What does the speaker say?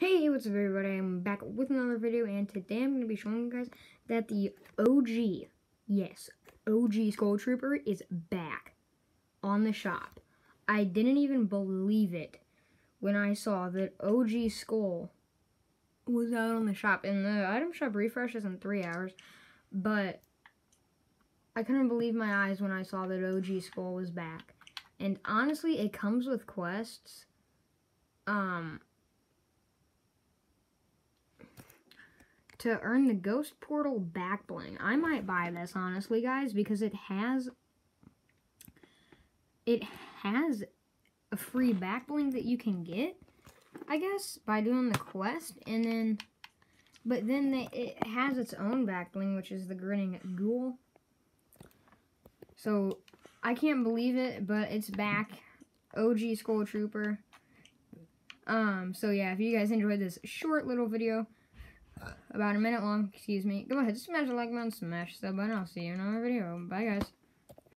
Hey, what's up everybody? I'm back with another video and today I'm going to be showing you guys that the OG, yes, OG Skull Trooper is back on the shop. I didn't even believe it when I saw that OG Skull was out on the shop and the item shop refreshes in three hours, but I couldn't believe my eyes when I saw that OG Skull was back. And honestly, it comes with quests. Um, to earn the Ghost Portal back bling. I might buy this, honestly, guys, because it has... It has a free back bling that you can get, I guess, by doing the quest, and then... But then they, it has its own back bling, which is the Grinning Ghoul. So, I can't believe it, but it's back. OG Skull Trooper. Um, so yeah, if you guys enjoyed this short little video, about a minute long, excuse me, go ahead, Just smash the like button, smash the sub button, I'll see you in another video. Bye guys.